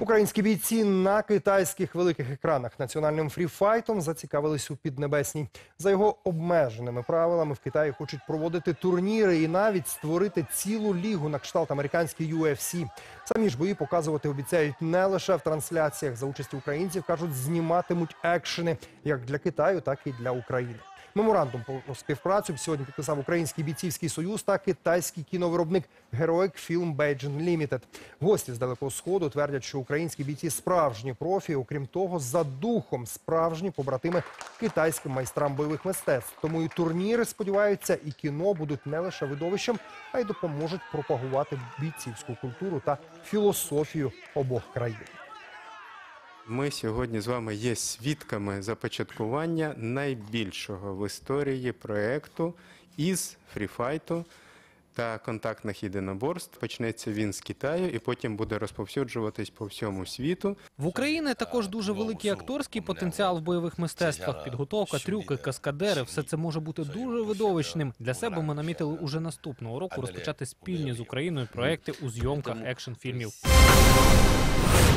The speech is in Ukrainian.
Українські бійці на китайських великих екранах національним фріфайтом зацікавились у Піднебесній. За його обмеженими правилами в Китаї хочуть проводити турніри і навіть створити цілу лігу на кшталт американській UFC. Самі ж бої показувати обіцяють не лише в трансляціях за участі українців, кажуть, зніматимуть екшени як для Китаю, так і для України. Меморандум про співпрацю сьогодні підписав Український бійцівський союз та китайський кіновиробник Heroic Film Beijing Limited. Гості з далекого сходу твердять, що українські бійці справжні профі. Окрім того, за духом справжні побратими китайським майстрам бойових мистецтв. Тому і турніри сподіваються, і кіно будуть не лише видовищем, а й допоможуть пропагувати бійцівську культуру та філософію обох країн. Ми сьогодні з вами є свідками започаткування найбільшого в історії проекту із фріфайту та контактних єдиноборств. Почнеться він з Китаю і потім буде розповсюджуватись по всьому світу. В Україні також дуже великий акторський потенціал в бойових мистецтвах. Підготовка, трюки, каскадери все це може бути дуже видовищним. Для себе ми намітили уже наступного року розпочати спільні з Україною проекти у зйомках екшн фільмів.